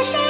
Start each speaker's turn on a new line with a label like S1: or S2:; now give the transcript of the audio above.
S1: 了谁？